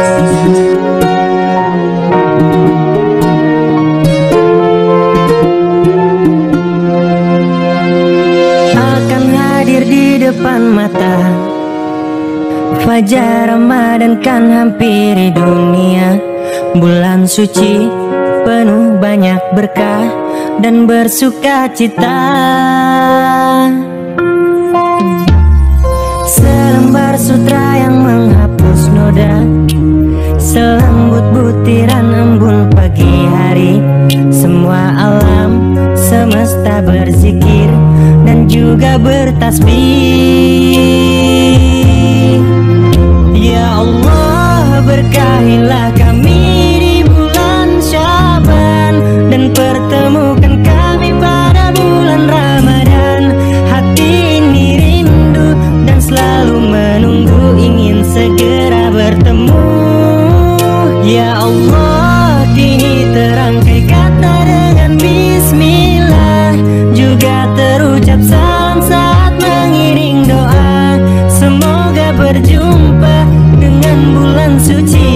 Akan hadir di depan mata Fajar Ramadan kan hampiri dunia. Bulan suci penuh banyak berkah dan bersuka cita butiran embun pagi hari. Semua alam semesta berzikir Dan juga bertasbih. Ya Allah berkahilah kami di bulan Syaban Dan pertemukan kami pada bulan Ramadan. Hati ini rindu dan selalu menunggu ingin segera bertemu berjumpa dengan bulan suci.